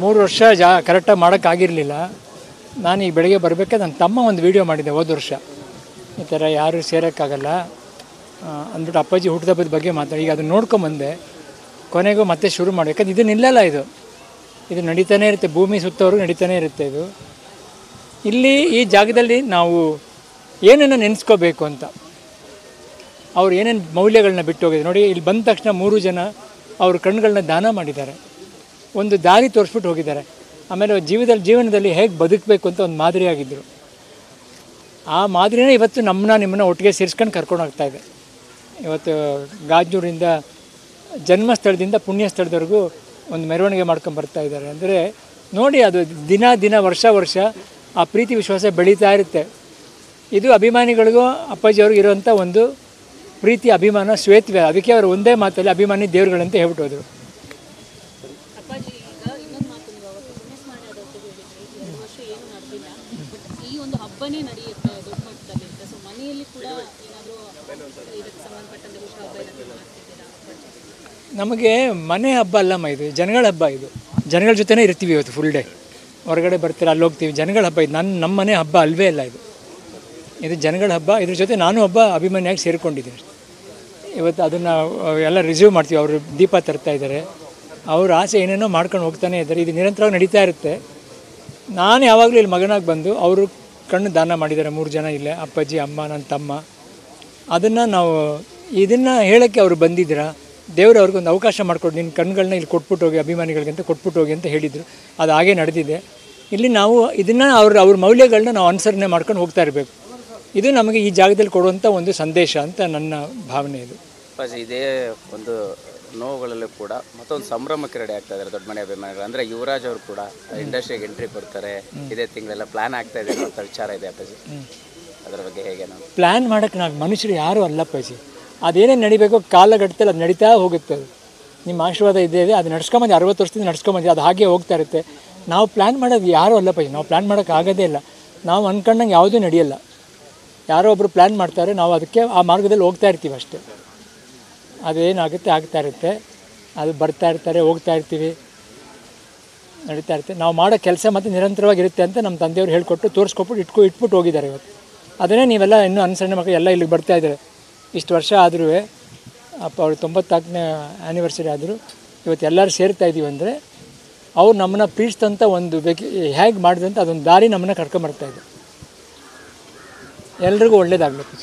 ಮೂರು ವರ್ಷ ಜಾ ಕರೆಕ್ಟಾಗಿ ಮಾಡೋಕ್ಕಾಗಿರಲಿಲ್ಲ. ನಾನು ಈಗ ಬೆಳಗ್ಗೆ ಬರಬೇಕಾದ್ರೆ ನನ್ನ ತಮ್ಮ ಒಂದು ವೀಡಿಯೋ ಮಾಡಿದ್ದೆ ಹೋದ ವರ್ಷ. ಈ ಥರ ಯಾರೂ ಸೇರೋಕ್ಕಾಗಲ್ಲ. ಅಂದ್ಬಿಟ್ಟು ಅಪ್ಪಾಜಿ ಹುಟ್ಟಿದಬ್ಬದ ಬಗ್ಗೆ ಮಾತಾಡಿ. ಈಗ ಅದನ್ನ ನೋಡ್ಕೊಂಬಂದೆ ಕೊನೆಗೂ ಮತ್ತೆ ಶುರು ಮಾಡಿ. ಯಾಕಂದ್ರೆ ಇದು ನಿಲ್ಲಲ್ಲ ಇದು. ಇದು ನಡೀತಾನೆ ಇರುತ್ತೆ. ಭೂಮಿ ಸುತ್ತವರೆಗೂ ನಡೀತಾನೆ ಇರುತ್ತೆ ಇದು. ಇಲ್ಲಿ ಈ ಜಾಗದಲ್ಲಿ ನಾವು ಏನನ್ನು ನೆನೆಸ್ಕೋಬೇಕು ಅಂತ. ಅವ್ರು ಏನೇನು ಮೌಲ್ಯಗಳನ್ನ ಬಿಟ್ಟು ಹೋಗಿದ್ದಾರೆ. ನೋಡಿ, ಇಲ್ಲಿ ಬಂದ ತಕ್ಷಣ ಮೂರು ಜನ ಅವ್ರ ಕಣ್ಗಳನ್ನ ದಾನ ಮಾಡಿದ್ದಾರೆ. ಒಂದು ದಾರಿ ತೋರಿಸ್ಬಿಟ್ಟು ಹೋಗಿದ್ದಾರೆ. ಆಮೇಲೆ ಜೀವದಲ್ಲಿ, ಜೀವನದಲ್ಲಿ ಹೇಗೆ ಬದುಕಬೇಕು ಅಂತ ಒಂದು ಮಾದರಿಯಾಗಿದ್ದರು ಆ ಮಾದರಿನೇ ಇವತ್ತು ನಮ್ಮನ್ನ ನಿಮ್ಮನ್ನ ಒಟ್ಟಿಗೆ ಸೇರಿಸ್ಕೊಂಡು ಕರ್ಕೊಂಡು ಹೋಗ್ತಾ ಇದೆ. ಇವತ್ತು ಗಾಜೂರಿಂದ ಜನ್ಮಸ್ಥಳದಿಂದ ಪುಣ್ಯಸ್ಥಳದವರೆಗೂ ಒಂದು ಮೆರವಣಿಗೆ ಮಾಡ್ಕೊಂಡು ಬರ್ತಾ ಇದ್ದಾರೆ. ಅಂದರೆ ನೋಡಿ ಅದು ದಿನ ದಿನ, ವರ್ಷ ವರ್ಷ ಆ ಪ್ರೀತಿ, ವಿಶ್ವಾಸ ಬೆಳೀತಾ ಇರುತ್ತೆ. ಇದು ಅಭಿಮಾನಿಗಳಿಗೂ ಅಪ್ಪಾಜಿ ಅಪ್ಪಾಜಿಯವ್ರಿಗೆ ಇರುವಂಥ ಒಂದು ಪ್ರೀತಿ, ಅಭಿಮಾನ ಶ್ವೇತವೇ ಅದಕ್ಕೆ ಅವರು ಒಂದೇ ಮಾತಲ್ಲಿ ಅಭಿಮಾನಿ ದೇವರುಗಳಂತ ಹೇಳ್ಬಿಟ್ಟು ಹೋದರು ಅಪ್ಪಾಜಿ ಈಗ ಇನ್ನೊಂದು ಮಾತೊಂದು ಅವತ್ತು ಪುಣ್ಯಸ್ಮರಣೆ ಅದು ಹೊತ್ತಿಗೆ ಹೇಳಿದ್ರಿ ಎರಡು ಈ ಒಂದು ಹಬ್ಬನೇ ನಡೆಯುತ್ತೆ ದೊಡ್ಡ ಮಟ್ಟದಲ್ಲಿ. ಸೊ ಮನೆಯಲ್ಲಿ ಕೂಡ ಏನಾದರೂ ನಮಗೆ ಮನೆ ಹಬ್ಬ ಅಲ್ಲಮ್ಮ ಇದು ಜನಗಳ ಹಬ್ಬ ಇದು. ಜನಗಳ ಜೊತೆನೇ ಇರ್ತೀವಿ ಇವತ್ತು ಫುಲ್ ಡೇ ಹೊರಗಡೆ ಬರ್ತೀರ, ಅಲ್ಲಿ ಹೋಗ್ತೀವಿ. ಜನಗಳ ಹಬ್ಬ ಇದು. ನನ್ನ ನಮ್ಮ ಮನೆ ಹಬ್ಬ ಅಲ್ವೇ ಅಲ್ಲ ಇದು. ಇದು ಜನಗಳ ಹಬ್ಬ. ಇದ್ರ ಜೊತೆ ನಾನು ಹಬ್ಬ ಅಭಿಮಾನಿಯಾಗಿ ಸೇರಿಕೊಂಡಿದ್ದೀನಿ ಇವತ್ತು ಅದನ್ನು ಎಲ್ಲ ರಿಸೀವ್ ಮಾಡ್ತೀವಿ. ಅವರು ದೀಪ ತರ್ತಾ ಇದ್ದಾರೆ. ಅವ್ರ ಆಸೆ ಏನೇನೋ ಮಾಡ್ಕೊಂಡು ಹೋಗ್ತಾನೆ ಇದ್ದಾರೆ. ಇದು ನಿರಂತರವಾಗಿ ನಡೀತಾ ಇರುತ್ತೆ. ನಾನು ಯಾವಾಗಲೂ ಇಲ್ಲಿ ಮಗನಾಗಿ ಬಂದು ಅವರು ಕಣ್ಣು ದಾನ ಮಾಡಿದ್ದಾರೆ, ಮೂರು ಜನ ಇಲ್ಲೇ, ಅಪ್ಪಾಜಿ, ಅಮ್ಮ ನನ್ನ ತಮ್ಮ. ಅದನ್ನು ನಾವು ಇದನ್ನು ಹೇಳೋಕ್ಕೆ ಅವರು ಬಂದಿದ್ದೀರಾ? ದೇವರು ಅವ್ರಿಗೊಂದು ಅವಕಾಶ ಮಾಡಿಕೊಡು ನಿನ್ನ ಕಣ್ಗಳನ್ನ ಇಲ್ಲಿ ಕೊಟ್ಬಿಟ್ಟು ಹೋಗಿ, ಅಭಿಮಾನಿಗಳಿಗೆ ಅಂತ ಕೊಟ್ಬಿಟ್ಟು ಹೋಗಿ ಅಂತ ಹೇಳಿದರು. ಅದು ಹಾಗೆ ನಡೆದಿದೆ. ಇಲ್ಲಿ ನಾವು ಇದನ್ನು ಅವ್ರ ಅವ್ರ ಮೌಲ್ಯಗಳನ್ನ ನಾವು ಅನುಸರಣೆ ಮಾಡ್ಕೊಂಡು ಹೋಗ್ತಾ ಇರಬೇಕು. ಇದು ನಮಗೆ ಈ ಜಾಗದಲ್ಲಿ ಕೊಡುವಂಥ ಒಂದು ಸಂದೇಶ ಅಂತ ನನ್ನ ಭಾವನೆ ಇದು. ಇದೇ ಒಂದು ನೋವುಗಳಲ್ಲೂ ಕೂಡ ಮತ್ತೊಂದು ಸಂಭ್ರಮಕ್ಕೆ ರೆಡಿ ಆಗ್ತಾ ಇದ್ದಾರೆ ದೊಡ್ಡ ಮನೆ ಅಭಿಮಾನಿಗಳು. ಅಂದರೆ ಯುವರಾಜ್ ಅವರು ಕೂಡ ಇಂಡಸ್ಟ್ರಿಗೆ ಎಂಟ್ರಿ ಕೊಡ್ತಾರೆ. ಇದೇ ತಿಂಗಳೆಲ್ಲ ಪ್ಲಾನ್ ಆಗ್ತಾ ಇದೆ ಅಂತ ವಿಚಾರ ಇದೆ ಅಪ್ಪಾಜಿ. ಅದರ ಬಗ್ಗೆ ಹೇಗೆ ನಾವು? ಪ್ಲ್ಯಾನ್ ಮಾಡೋಕ್ಕೆ ನಾವು ಮನುಷ್ಯರು ಯಾರೂ ಅಲ್ಲ ಅಪ್ಪಾಜಿ. ಅದೇನೇ ನಡಿಬೇಕೋ ಕಾಲಘಟ್ಟದಲ್ಲಿ ಅದು ನಡೀತಾ ಹೋಗುತ್ತೆ ಅದು. ನಿಮ್ಮ ಆಶೀರ್ವಾದ ಇದೆ ಇದೆ ಅದು ನಡ್ಸ್ಕೊಂಬಂದು ಅರವತ್ತು ವರ್ಷದಿಂದ ನಡ್ಸ್ಕೊಂಬಂದು ಅದು ಹಾಗೆ ಹೋಗ್ತಾ ಇರುತ್ತೆ. ನಾವು ಪ್ಲ್ಯಾನ್ ಮಾಡೋದು ಯಾರೂ ಅಲ್ಲ ಪೈಸಿ ನಾವು ಪ್ಲ್ಯಾನ್ ಮಾಡೋಕೆ ಆಗೋದೇ ಇಲ್ಲ. ನಾವು ಅಂದ್ಕೊಂಡಂಗೆ ಯಾವುದೂ ನಡೆಯಲ್ಲ. ಯಾರೋ ಒಬ್ಬರು ಪ್ಲ್ಯಾನ್ ಮಾಡ್ತಾರೆ ನಾವು ಅದಕ್ಕೆ ಆ ಮಾರ್ಗದಲ್ಲಿ ಹೋಗ್ತಾ ಇರ್ತೀವಿ ಅಷ್ಟೇ. ಅದೇನಾಗುತ್ತೆ, ಆಗ್ತಾ ಇರುತ್ತೆ. ಅದು ಬರ್ತಾ ಇರ್ತಾರೆ, ಹೋಗ್ತಾ ಇರ್ತೀವಿ. ನಡೀತಾ ಇರುತ್ತೆ. ನಾವು ಮಾಡೋ ಕೆಲಸ ಮತ್ತು ನಿರಂತರವಾಗಿರುತ್ತೆ ಅಂತ ನಮ್ಮ ತಂದೆಯವರು ಹೇಳಿಕೊಟ್ಟು ತೋರಿಸ್ಕೊಟ್ಬಿಟ್ಟು ಇಟ್ಕೊ, ಇಟ್ಬಿಟ್ಟು ಹೋಗಿದ್ದಾರೆ ಇವತ್ತು. ಅದನ್ನೇ ನೀವೆಲ್ಲ ಇನ್ನೂ ಅನುಸರಣೆ ಮಕ್ಕಳು ಎಲ್ಲ ಇಲ್ಲಿಗೆ ಬರ್ತಾ ಇದ್ದಾರೆ. ಇಷ್ಟು ವರ್ಷ ಆದರೂ, ಅಪ್ಪ ಅವ್ರು ತೊಂಬತ್ತಾಲ್ಕನೇ ಆ್ಯನಿವರ್ಸರಿ ಆದರೂ ಇವತ್ತು ಎಲ್ಲರೂ ಸೇರ್ತಾ ಇದ್ದೀವಿ ಅಂದರೆ ಅವ್ರು ನಮ್ಮನ್ನ ಪೀಡಿಸ್ತಂಥ ಒಂದು ವ್ಯಕ್ತಿ, ಹೇಗೆ ಮಾಡಿದಂಥ ಅದೊಂದು ದಾರಿ ನಮ್ಮನ್ನು ಕರ್ಕೊಂಬರ್ತಾ ಇದೆ. ಎಲ್ರಿಗೂ ಒಳ್ಳೇದಾಗಬೇಕು